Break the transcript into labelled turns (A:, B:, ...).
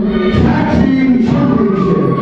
A: Tag Team Championship.